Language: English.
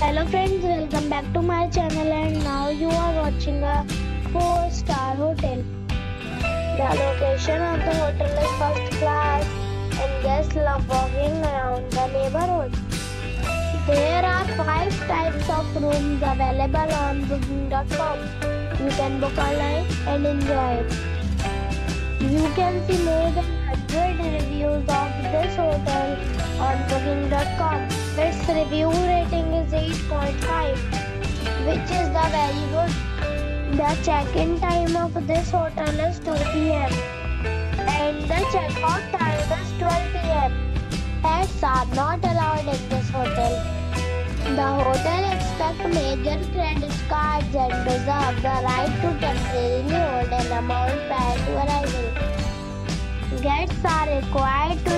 Hello friends, welcome back to my channel and now you are watching a 4 star hotel. The location of the hotel is first class and guests love walking around the neighborhood. There are 5 types of rooms available on booking.com. You can book online and enjoy it. You can see more than 100 reviews of this hotel on booking.com. Its review rating is 8.5, which is the very good. The check-in time of this hotel is 2 p.m. and the check-out time is 12 p.m. Pets are not allowed in this hotel. The hotel expects major credit cards and reserves the right to temporarily hold an amount prior to arrival. Guests are required to